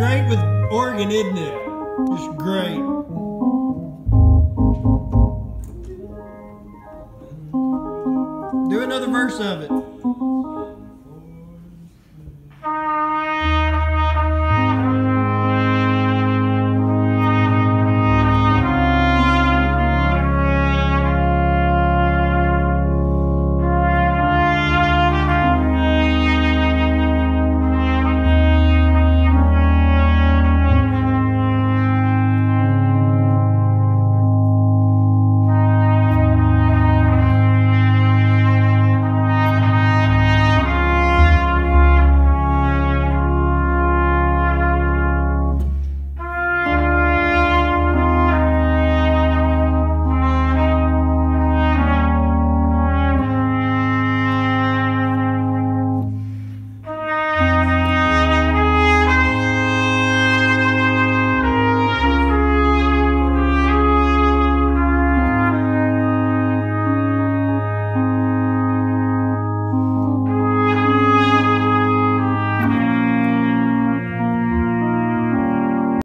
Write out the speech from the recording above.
great with organ, isn't it? Just great. Do another verse of it.